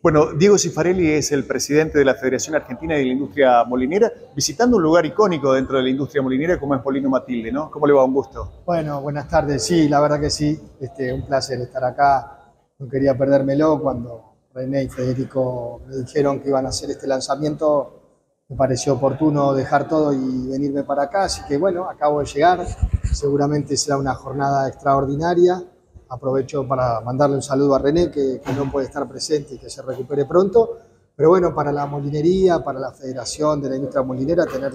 Bueno, Diego Cifarelli es el presidente de la Federación Argentina de la Industria Molinera, visitando un lugar icónico dentro de la industria molinera como es Molino Matilde, ¿no? ¿Cómo le va? Un gusto. Bueno, buenas tardes. Sí, la verdad que sí. Este, un placer estar acá. No quería perdérmelo cuando René y Federico me dijeron que iban a hacer este lanzamiento. Me pareció oportuno dejar todo y venirme para acá. Así que bueno, acabo de llegar. Seguramente será una jornada extraordinaria aprovecho para mandarle un saludo a René, que, no puede estar presente y que se recupere pronto. Pero bueno, para la molinería, para la Federación de la Industria Molinera, tener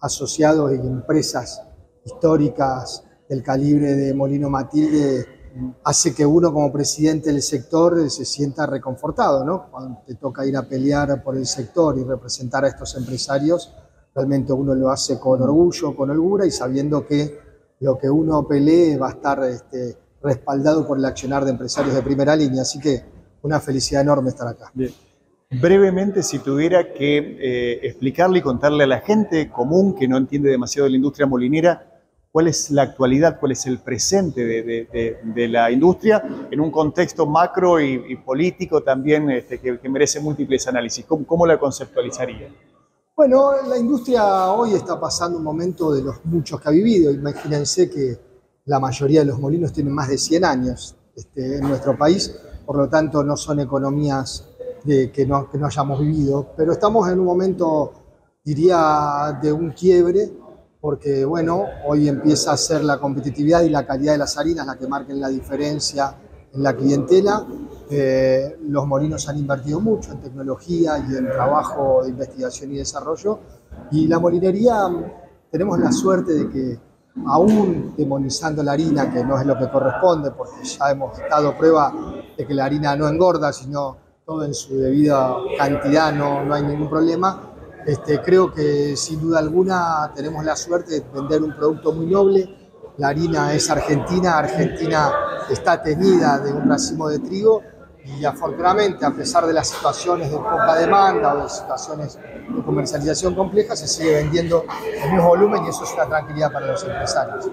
asociados y empresas históricas del calibre de Molino Matilde hace que uno como presidente del sector se sienta reconfortado, ¿no? Cuando te toca ir a pelear por el sector y representar a estos empresarios, realmente uno lo hace con orgullo, con holgura y sabiendo que lo que uno pelee va a estar este, respaldado por el accionar de empresarios de primera línea. Así que una felicidad enorme estar acá. Brevemente, si tuviera que eh, explicarle y contarle a la gente común que no entiende demasiado de la industria molinera, cuál es la actualidad, cuál es el presente de, la industria en un contexto macro y, político también este, que, merece múltiples análisis. ¿Cómo, ¿Cómo, la conceptualizaría? Bueno, la industria hoy está pasando un momento de los muchos que ha vivido. Imagínense que la mayoría de los molinos tienen más de 100 años este, en nuestro país, por lo tanto no son economías de, que, no, que no hayamos vivido, pero estamos en un momento, diría, de un quiebre, porque bueno, hoy empieza a ser la competitividad y la calidad de las harinas la que marquen la diferencia en la clientela. Eh, los molinos han invertido mucho en tecnología y en trabajo de investigación y desarrollo, y la molinería tenemos la suerte de que aún demonizando la harina, que no es lo que corresponde, porque ya hemos dado prueba de que la harina no engorda, sino todo en su debida cantidad, no, no hay ningún problema. Este, creo que sin duda alguna tenemos la suerte de vender un producto muy noble. La harina es argentina, Argentina está tenida de un racimo de trigo y afortunadamente, a pesar de las situaciones de poca demanda o de situaciones de comercialización compleja, se sigue vendiendo el mismo volumen y eso es una tranquilidad para los empresarios.